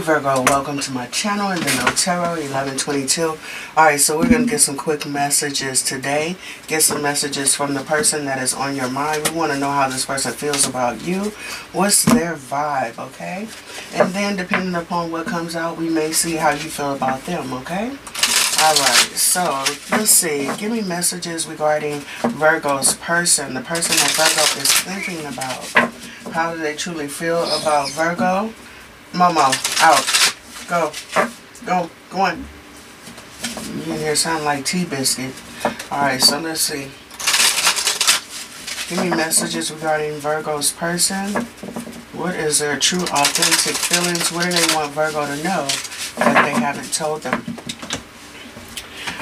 Virgo, welcome to my channel in the know Tarot 1122. Alright, so we're going to get some quick messages today. Get some messages from the person that is on your mind. We want to know how this person feels about you. What's their vibe, okay? And then depending upon what comes out, we may see how you feel about them, okay? Alright, so let's see. Give me messages regarding Virgo's person. The person that Virgo is thinking about. How do they truly feel about Virgo? Momo, out. Go. Go. Go on. You hear sound like tea biscuit. Alright, so let's see. Give me messages regarding Virgo's person. What is their true authentic feelings? What do they want Virgo to know that they haven't told them?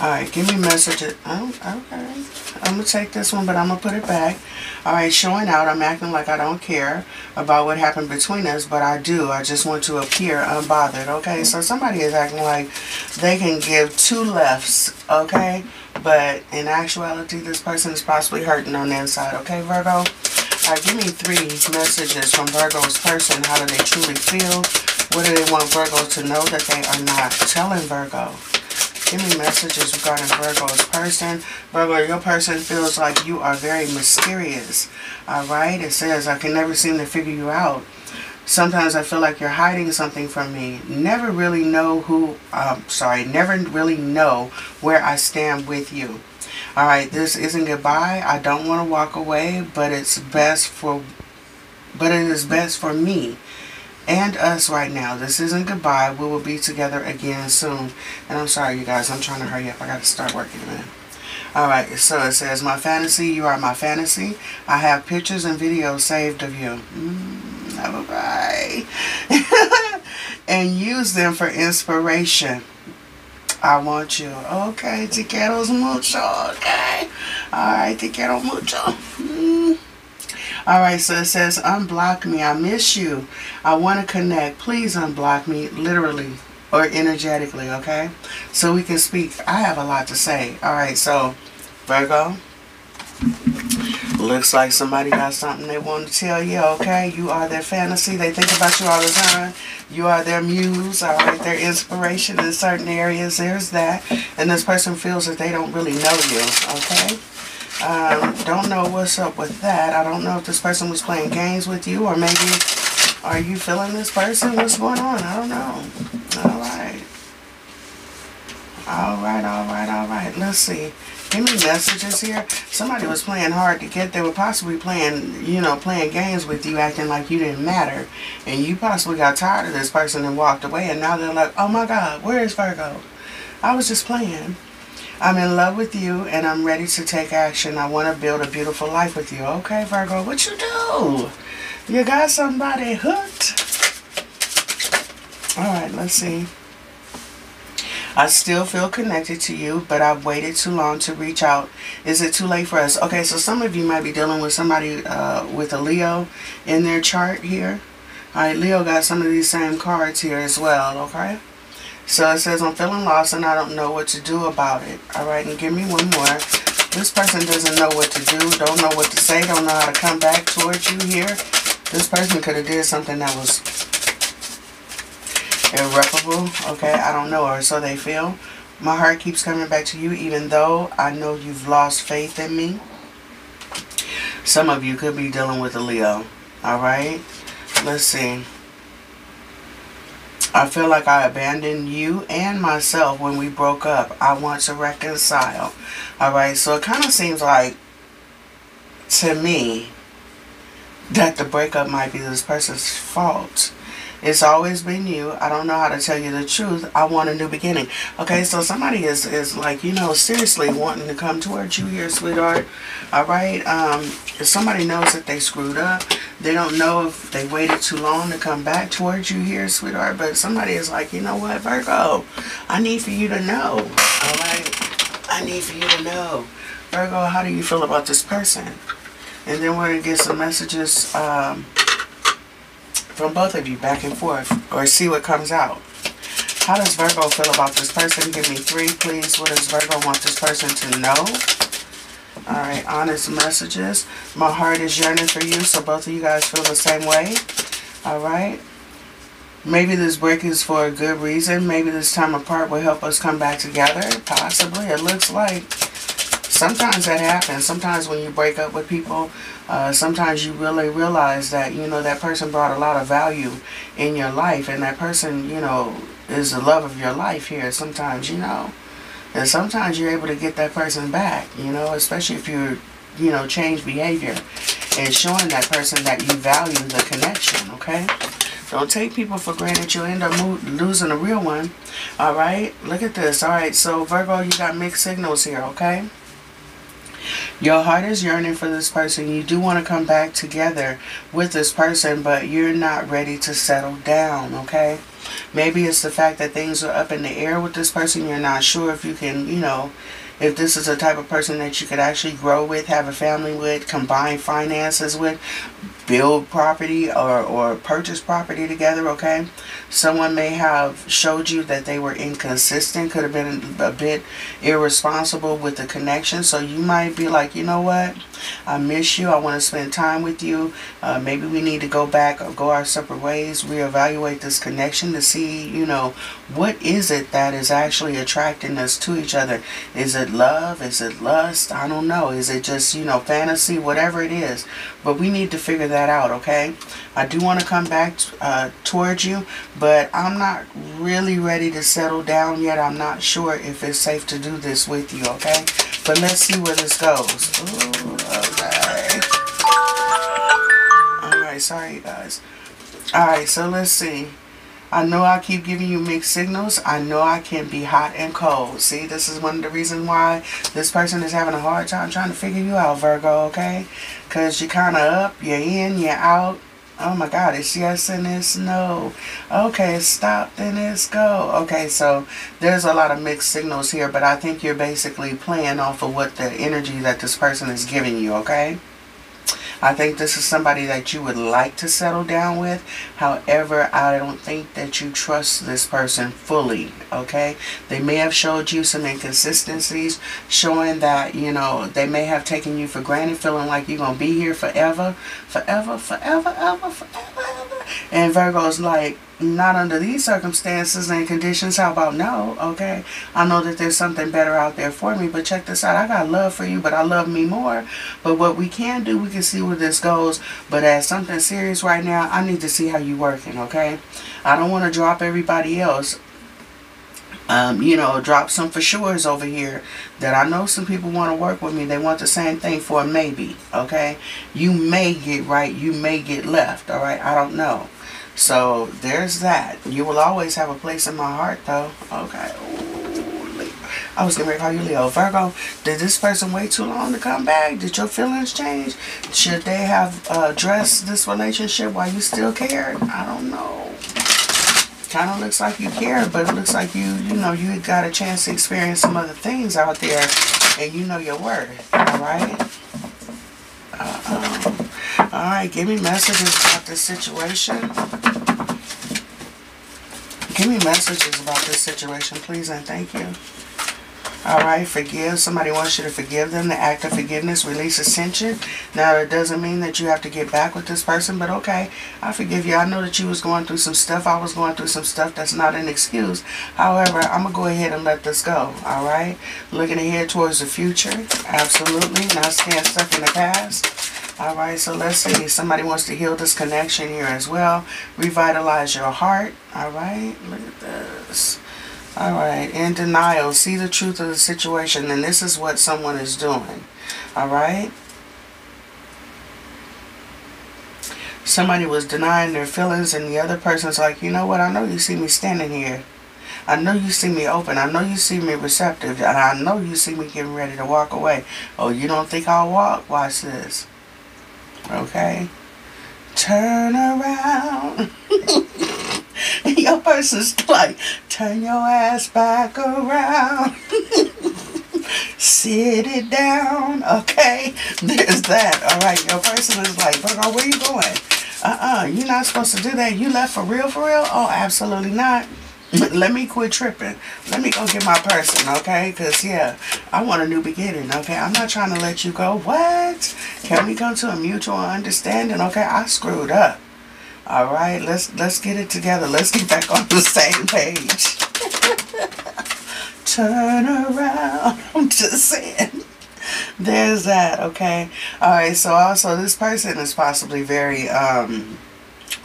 Alright, give me messages. Oh, okay. I'm going to take this one, but I'm going to put it back. Alright, showing out. I'm acting like I don't care about what happened between us, but I do. I just want to appear unbothered, okay? So somebody is acting like they can give two lefts, okay? But in actuality, this person is possibly hurting on the inside, okay, Virgo? Alright, give me three messages from Virgo's person. How do they truly feel? What do they want Virgo to know that they are not telling Virgo? Give me messages regarding Virgo's person. Virgo, your person feels like you are very mysterious. Alright? It says, I can never seem to figure you out. Sometimes I feel like you're hiding something from me. Never really know who, um, sorry, never really know where I stand with you. Alright, this isn't goodbye. I don't want to walk away, but it's best for, but it is best for me and us right now. This isn't goodbye. We will be together again soon. And I'm sorry, you guys. I'm trying to hurry up. I got to start working a minute. Alright, so it says, My fantasy, you are my fantasy. I have pictures and videos saved of you. Mm, bye. and use them for inspiration. I want you. Okay, te quiero mucho. Okay. Alright, te quiero mucho. Mm. All right, so it says, unblock me. I miss you. I want to connect. Please unblock me, literally or energetically, okay? So we can speak. I have a lot to say. All right, so Virgo, looks like somebody got something they want to tell you, okay? You are their fantasy. They think about you all the time. You are their muse, all right? Their inspiration in certain areas. There's that. And this person feels that they don't really know you, okay? Um, don't know what's up with that. I don't know if this person was playing games with you or maybe are you feeling this person? What's going on? I don't know. All right. All right, all right, all right. Let's see. Give me messages here. Somebody was playing hard to get. They were possibly playing, you know, playing games with you, acting like you didn't matter. And you possibly got tired of this person and walked away. And now they're like, oh my God, where is Virgo? I was just playing. I'm in love with you and I'm ready to take action. I want to build a beautiful life with you. Okay, Virgo, what you do? You got somebody hooked? All right, let's see. I still feel connected to you, but I've waited too long to reach out. Is it too late for us? Okay, so some of you might be dealing with somebody uh, with a Leo in their chart here. All right, Leo got some of these same cards here as well, okay? So it says, I'm feeling lost and I don't know what to do about it. Alright, and give me one more. This person doesn't know what to do, don't know what to say, don't know how to come back towards you here. This person could have did something that was irreparable. Okay, I don't know, or so they feel. My heart keeps coming back to you even though I know you've lost faith in me. Some of you could be dealing with a Leo. Alright, let's see. I feel like I abandoned you and myself when we broke up. I want to reconcile. Alright, so it kind of seems like, to me, that the breakup might be this person's fault. It's always been you. I don't know how to tell you the truth. I want a new beginning. Okay, so somebody is, is like, you know, seriously wanting to come towards you here, sweetheart. All right? Um, if somebody knows that they screwed up, they don't know if they waited too long to come back towards you here, sweetheart. But somebody is like, you know what, Virgo, I need for you to know. All right? I need for you to know. Virgo, how do you feel about this person? And then we're going to get some messages um, from both of you back and forth or see what comes out. How does Virgo feel about this person? Give me three, please. What does Virgo want this person to know? Alright, honest messages. My heart is yearning for you, so both of you guys feel the same way. Alright. Maybe this break is for a good reason. Maybe this time apart will help us come back together. Possibly. It looks like sometimes that happens. Sometimes when you break up with people, uh, sometimes you really realize that, you know, that person brought a lot of value in your life. And that person, you know, is the love of your life here sometimes, you know. And sometimes you're able to get that person back, you know, especially if you're, you know, change behavior and showing that person that you value the connection, okay? Don't take people for granted. You'll end up losing a real one. All right? Look at this. All right, so Virgo, you got mixed signals here, okay? Your heart is yearning for this person. You do want to come back together with this person, but you're not ready to settle down, okay? Maybe it's the fact that things are up in the air with this person. You're not sure if you can, you know, if this is a type of person that you could actually grow with, have a family with, combine finances with, build property or, or purchase property together, okay? Someone may have showed you that they were inconsistent, could have been a bit irresponsible with the connection. So you might be like, you know what? I miss you. I want to spend time with you. Uh, maybe we need to go back or go our separate ways, reevaluate this connection to see, you know, what is it that is actually attracting us to each other? Is it love? Is it lust? I don't know. Is it just, you know, fantasy? Whatever it is. But we need to figure that out, okay? I do want to come back uh, towards you, but I'm not really ready to settle down yet. I'm not sure if it's safe to do this with you, okay? But let's see where this goes. Ooh, okay. Alright, sorry guys. Alright, so let's see. I know I keep giving you mixed signals. I know I can be hot and cold. See, this is one of the reasons why this person is having a hard time trying to figure you out, Virgo, okay? Because you're kind of up, you're in, you're out. Oh my God, it's yes and it's no. Okay, stop, then it's go. Okay, so there's a lot of mixed signals here, but I think you're basically playing off of what the energy that this person is giving you, okay? I think this is somebody that you would like to settle down with. However, I don't think that you trust this person fully, okay? They may have showed you some inconsistencies, showing that, you know, they may have taken you for granted, feeling like you're going to be here forever, forever, forever, ever, forever, ever. And Virgo's like, not under these circumstances and conditions. How about no? Okay. I know that there's something better out there for me, but check this out. I got love for you, but I love me more. But what we can do, we can see where this goes. But as something serious right now, I need to see how you working, okay? I don't want to drop everybody else. Um, you know, drop some for sure's over here that I know some people want to work with me. They want the same thing for maybe, okay? You may get right, you may get left, all right? I don't know. So there's that. You will always have a place in my heart, though. Okay. Ooh, I was going to call you Leo. Virgo, did this person wait too long to come back? Did your feelings change? Should they have uh, addressed this relationship while you still cared? I don't know. Kind of looks like you care, but it looks like you, you know, you got a chance to experience some other things out there, and you know your worth. All right. Uh -oh. All right, give me messages about this situation. Give me messages about this situation, please, and thank you. All right, forgive. Somebody wants you to forgive them. The act of forgiveness releases tension. Now, it doesn't mean that you have to get back with this person, but okay, I forgive you. I know that you was going through some stuff. I was going through some stuff. That's not an excuse. However, I'm going to go ahead and let this go, all right? Looking ahead towards the future, absolutely. Not staying stuck in the past. All right, so let's see. Somebody wants to heal this connection here as well. Revitalize your heart. All right, look at this. All right, in denial. See the truth of the situation, and this is what someone is doing. All right. Somebody was denying their feelings, and the other person's like, you know what? I know you see me standing here. I know you see me open. I know you see me receptive. And I know you see me getting ready to walk away. Oh, you don't think I'll walk? Watch this. Okay? Turn around. your person's like, turn your ass back around. Sit it down. Okay? There's that. Alright, your person is like, Virgo, where you going? Uh-uh, you're not supposed to do that. You left for real, for real? Oh, absolutely not. let me quit tripping. Let me go get my person, okay? Because, yeah, I want a new beginning, okay? I'm not trying to let you go. What? Can we come to a mutual understanding? Okay, I screwed up. All right, let's let's get it together. Let's get back on the same page. Turn around. I'm just saying. There's that, okay? All right, so also this person is possibly very um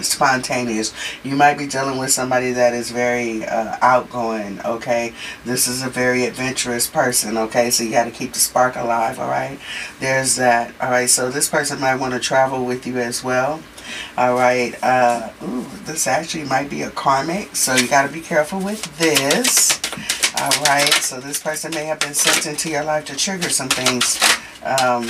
spontaneous. You might be dealing with somebody that is very uh, outgoing, okay? This is a very adventurous person, okay? So you got to keep the spark alive, all right? There's that. All right, so this person might want to travel with you as well. All right, uh, ooh, this actually might be a karmic, so you got to be careful with this. All right, so this person may have been sent into your life to trigger some things. Um,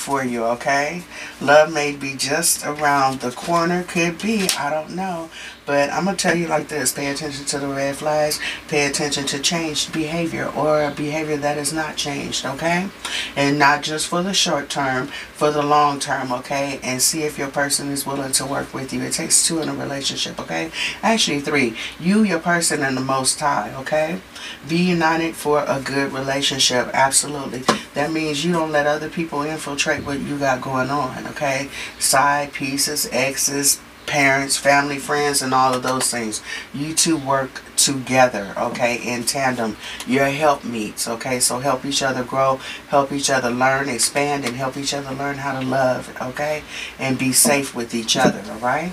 for you, okay? Love may be just around the corner. Could be. I don't know. But I'm going to tell you like this. Pay attention to the red flags. Pay attention to changed behavior or behavior that is not changed, okay? And not just for the short term, for the long term, okay? And see if your person is willing to work with you. It takes two in a relationship, okay? Actually, three. You, your person, and the Most High, okay? Be united for a good relationship. Absolutely. That means you don't let other people infiltrate what you got going on, okay? Side pieces, exes, parents, family, friends, and all of those things. You two work together, okay, in tandem. Your help meets, okay? So help each other grow, help each other learn, expand, and help each other learn how to love, okay? And be safe with each other, all right?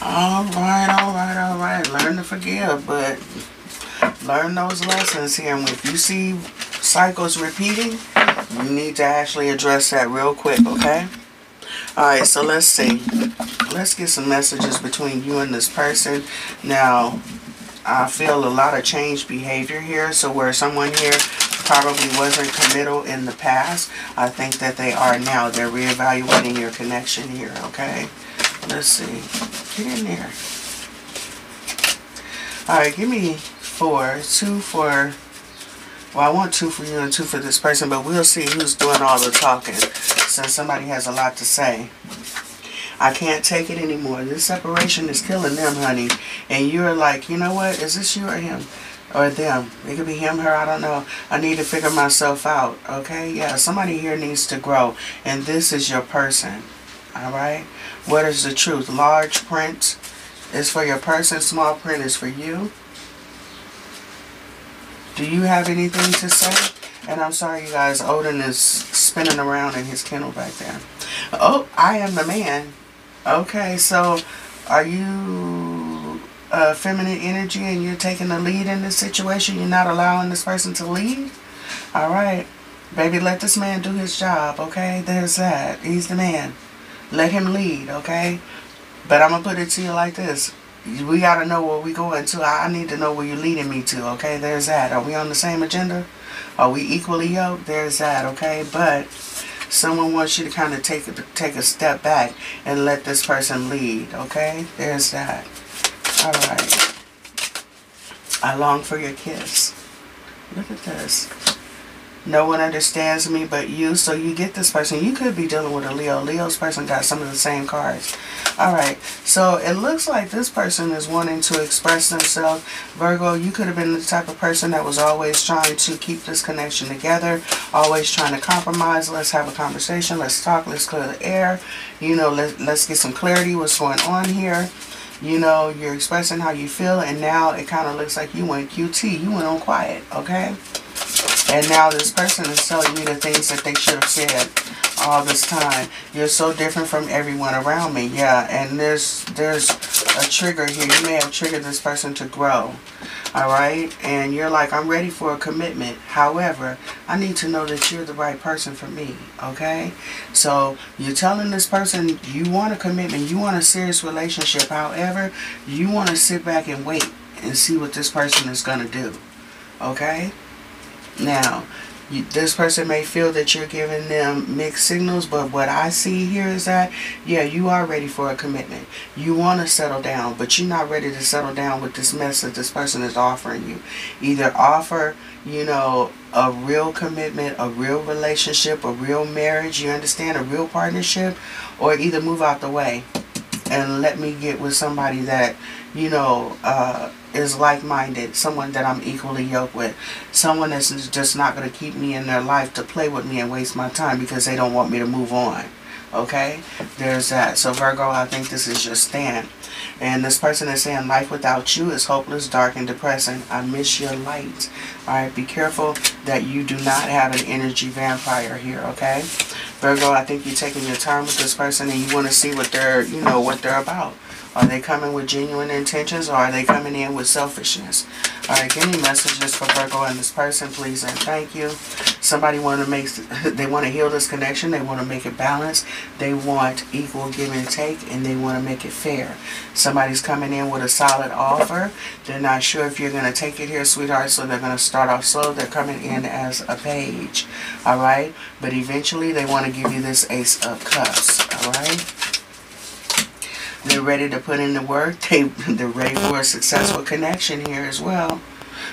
All right, all right, all right. Learn to forgive, but learn those lessons here. And if you see cycles repeating, you need to actually address that real quick, okay? Alright, so let's see. Let's get some messages between you and this person. Now, I feel a lot of changed behavior here. So where someone here probably wasn't committal in the past, I think that they are now. They're reevaluating your connection here, okay? Let's see. Get in there. Alright, give me four. Two for... Well, I want two for you and two for this person, but we'll see who's doing all the talking since somebody has a lot to say. I can't take it anymore. This separation is killing them, honey. And you're like, you know what? Is this you or him? Or them? It could be him, her, I don't know. I need to figure myself out, okay? Yeah, somebody here needs to grow. And this is your person, all right? What is the truth? Large print is for your person. Small print is for you. Do you have anything to say? And I'm sorry, you guys. Odin is spinning around in his kennel back there. Oh, I am the man. Okay, so are you uh, feminine energy and you're taking the lead in this situation? You're not allowing this person to lead? All right. Baby, let this man do his job, okay? There's that. He's the man. Let him lead, okay? But I'm going to put it to you like this. We got to know where we going to. I need to know where you're leading me to, okay? There's that. Are we on the same agenda? Are we equally yoked? There's that, okay? But someone wants you to kind of take a, take a step back and let this person lead, okay? There's that. All right. I long for your kiss. Look at this. No one understands me but you. So you get this person. You could be dealing with a Leo. Leo's person got some of the same cards. Alright. So it looks like this person is wanting to express themselves. Virgo, you could have been the type of person that was always trying to keep this connection together. Always trying to compromise. Let's have a conversation. Let's talk. Let's clear the air. You know, let, let's get some clarity what's going on here you know, you're expressing how you feel, and now it kind of looks like you went QT. You went on quiet, okay? And now this person is telling me the things that they should have said all this time. You're so different from everyone around me. Yeah, and there's there's a trigger here. You may have triggered this person to grow. Alright? And you're like, I'm ready for a commitment. However, I need to know that you're the right person for me. Okay? So, you're telling this person you want a commitment. You want a serious relationship. However, you want to sit back and wait and see what this person is going to do. Okay? Now, you, this person may feel that you're giving them mixed signals, but what I see here is that, yeah, you are ready for a commitment. You want to settle down, but you're not ready to settle down with this mess that this person is offering you. Either offer, you know, a real commitment, a real relationship, a real marriage, you understand, a real partnership, or either move out the way and let me get with somebody that, you know, uh, is like-minded, someone that I'm equally yoked with, someone that's just not going to keep me in their life to play with me and waste my time because they don't want me to move on. Okay? There's that. So Virgo, I think this is your stand. And this person is saying life without you is hopeless, dark, and depressing. I miss your light. Alright, be careful that you do not have an energy vampire here, okay? Virgo, I think you're taking your time with this person and you want to see what they're, you know, what they're about. Are they coming with genuine intentions or are they coming in with selfishness? Alright, give me messages for Virgo and this person, please and thank you. Somebody want to make, they want to heal this connection. They want to make it balanced. They want equal give and take and they want to make it fair. Somebody's coming in with a solid offer. They're not sure if you're going to take it here, sweetheart, so they're going to start off slow. They're coming in as a page. Alright? But eventually they want to give you this ace of cups. Alright? They're ready to put in the work. They, they're ready for a successful connection here as well.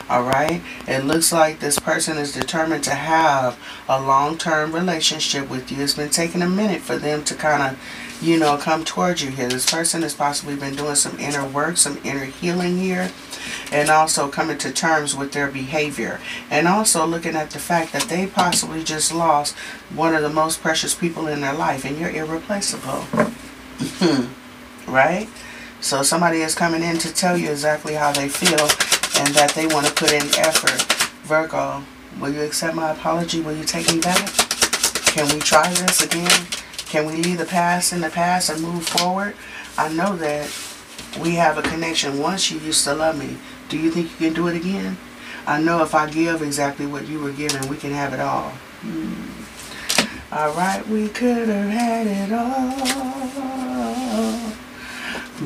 Alright? It looks like this person is determined to have a long-term relationship with you. It's been taking a minute for them to kind of, you know, come towards you here. This person has possibly been doing some inner work, some inner healing here. And also coming to terms with their behavior. And also looking at the fact that they possibly just lost one of the most precious people in their life. And you're irreplaceable. right? So somebody is coming in to tell you exactly how they feel and that they want to put in effort. Virgo, will you accept my apology? Will you take me back? Can we try this again? Can we leave the past in the past and move forward? I know that we have a connection. Once you used to love me. Do you think you can do it again? I know if I give exactly what you were given, we can have it all. Hmm. Alright, we could have had it all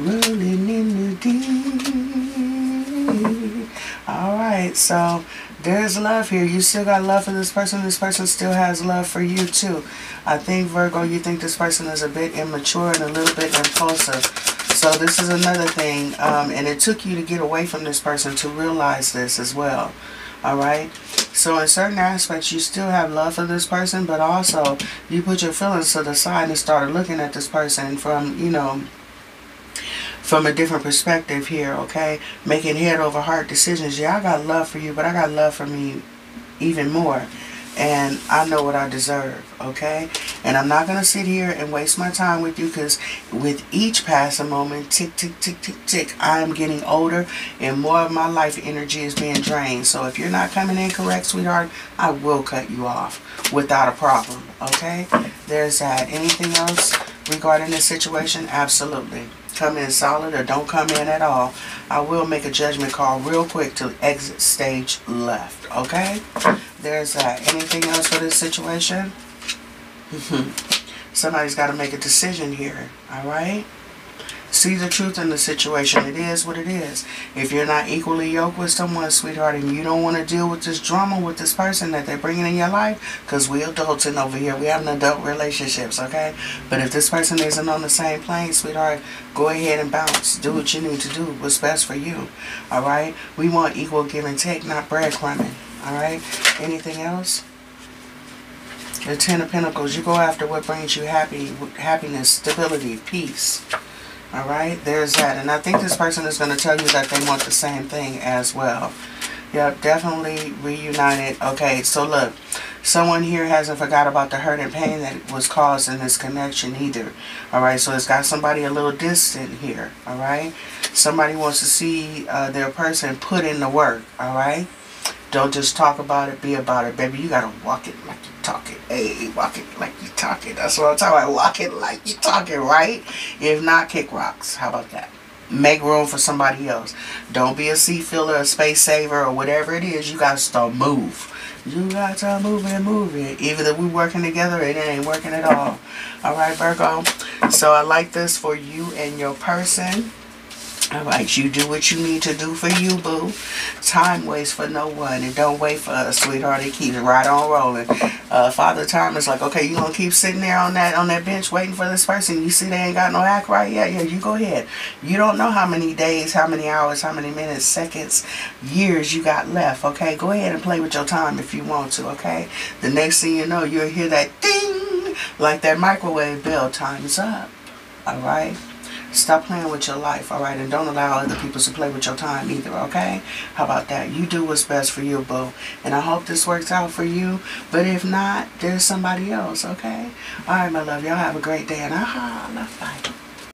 rolling in the deep. Alright, so there's love here. You still got love for this person. This person still has love for you too. I think, Virgo, you think this person is a bit immature and a little bit impulsive. So this is another thing. Um, and it took you to get away from this person to realize this as well. Alright? So in certain aspects, you still have love for this person, but also you put your feelings to the side and started looking at this person from, you know, from a different perspective here, okay? Making head over heart decisions. Yeah, I got love for you, but I got love for me even more. And I know what I deserve, okay? And I'm not going to sit here and waste my time with you because with each passing moment, tick, tick, tick, tick, tick, I am getting older and more of my life energy is being drained. So if you're not coming in correct, sweetheart, I will cut you off without a problem, okay? There's that. Anything else regarding this situation? Absolutely come in solid or don't come in at all, I will make a judgment call real quick to exit stage left. Okay? There's uh, anything else for this situation? Somebody's got to make a decision here. Alright? See the truth in the situation. It is what it is. If you're not equally yoked with someone, sweetheart, and you don't want to deal with this drama with this person that they're bringing in your life, because we adulting over here, we have adult relationships, okay? But if this person isn't on the same plane, sweetheart, go ahead and bounce. Do what you need to do. What's best for you, all right? We want equal give and take, not breadcrumbing, all right? Anything else? The Ten of Pentacles, you go after what brings you happy, happiness, stability, peace. Alright, there's that. And I think this person is going to tell you that they want the same thing as well. Yep, definitely reunited. Okay, so look, someone here hasn't forgot about the hurt and pain that was caused in this connection either. Alright, so it's got somebody a little distant here. Alright, somebody wants to see uh, their person put in the work. Alright, don't just talk about it, be about it. Baby, you got to walk it like talk it. Hey, walk it like you talk it. That's what I'm talking about. Walk it like you talk it, right? If not, kick rocks. How about that? Make room for somebody else. Don't be a seat filler, a space saver, or whatever it is. You got to start move. You got to move and move it. Even if we working together, it ain't working at all. All right, Virgo. So I like this for you and your person. Alright, you do what you need to do for you, boo. Time waits for no one. And don't wait for us, sweetheart. It keeps right on rolling. Uh, Father Time is like, okay, you gonna keep sitting there on that on that bench waiting for this person. You see they ain't got no act right yet? Yeah, you go ahead. You don't know how many days, how many hours, how many minutes, seconds, years you got left, okay? Go ahead and play with your time if you want to, okay? The next thing you know, you'll hear that ding, like that microwave bell. Time's up. Alright? Stop playing with your life, all right? And don't allow other people to play with your time either, okay? How about that? You do what's best for you, boo. And I hope this works out for you. But if not, there's somebody else, okay? All right, my love. Y'all have a great day. And aha, love, bye.